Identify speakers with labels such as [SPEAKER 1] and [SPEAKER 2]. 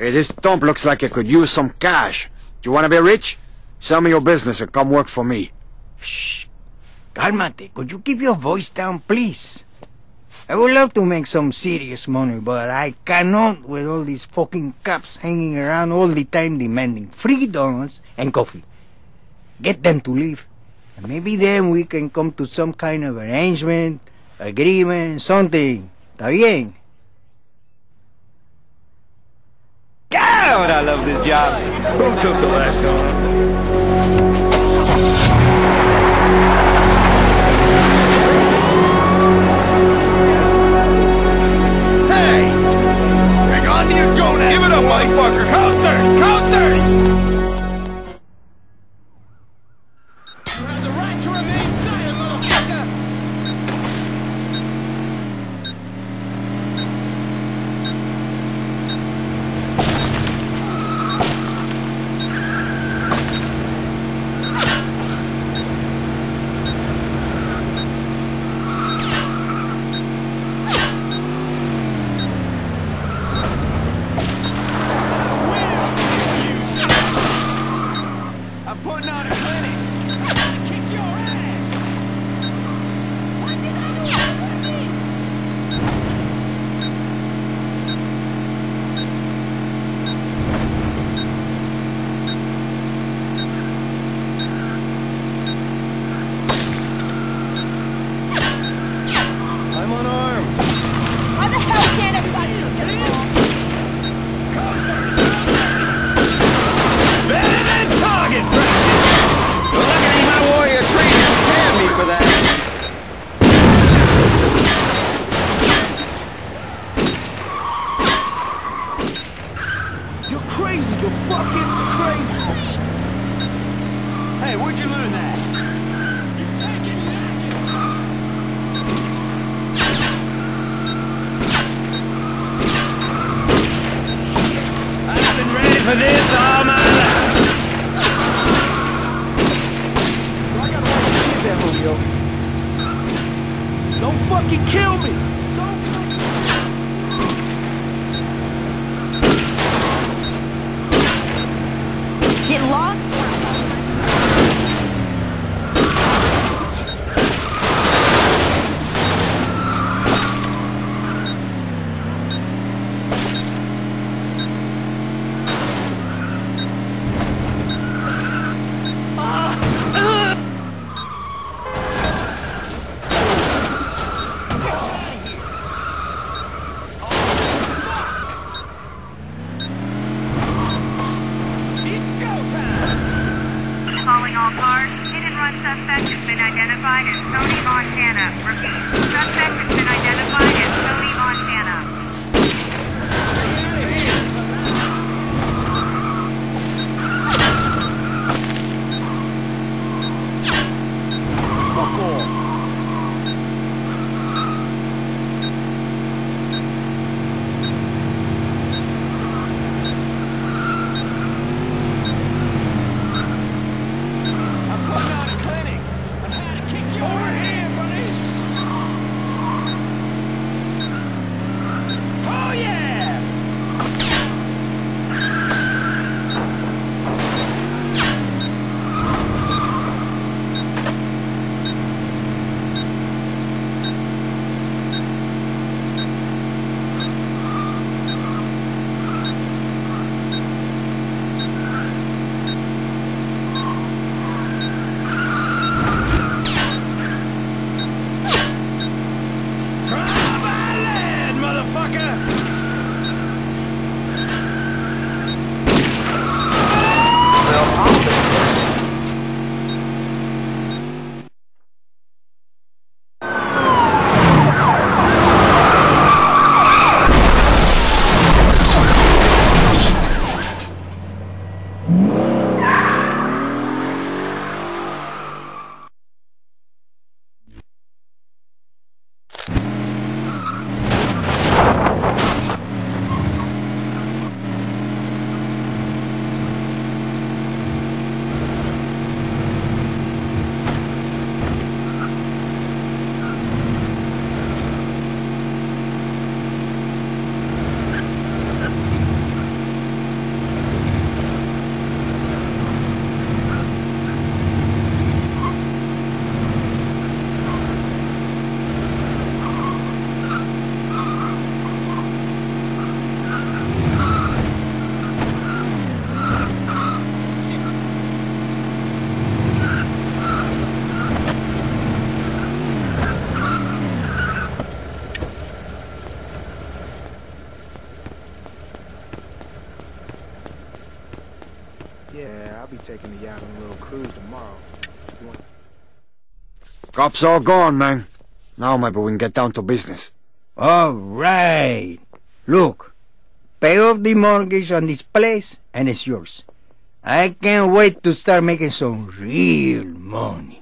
[SPEAKER 1] Hey, this dump looks like it could use some cash. Do you want to be rich? Sell me your business and come work for me.
[SPEAKER 2] Shh. Calmate. Could you keep your voice down, please? I would love to make some serious money, but I cannot with all these fucking cops hanging around all the time demanding free donuts and coffee. Get them to leave. And maybe then we can come to some kind of arrangement, agreement, something. ¿Está bien?
[SPEAKER 3] I love this job.
[SPEAKER 4] Who took the last donut?
[SPEAKER 3] Crazy! You're fucking crazy! Hey, where'd you learn that?
[SPEAKER 5] You taking maggots?
[SPEAKER 3] I've been ready for this all my life!
[SPEAKER 2] I got all the keys at Julio.
[SPEAKER 3] Don't fucking kill me! Don't
[SPEAKER 6] Get lost?
[SPEAKER 7] Suspect has been identified as Tony Montana. Repeat, suspect has been identified as Tony Montana.
[SPEAKER 3] Fuck
[SPEAKER 8] taking the yacht on a little cruise tomorrow. Want
[SPEAKER 1] Cops all gone, man. Now maybe we can get down to business.
[SPEAKER 2] All right. Look, pay off the mortgage on this place, and it's yours. I can't wait to start making some real money.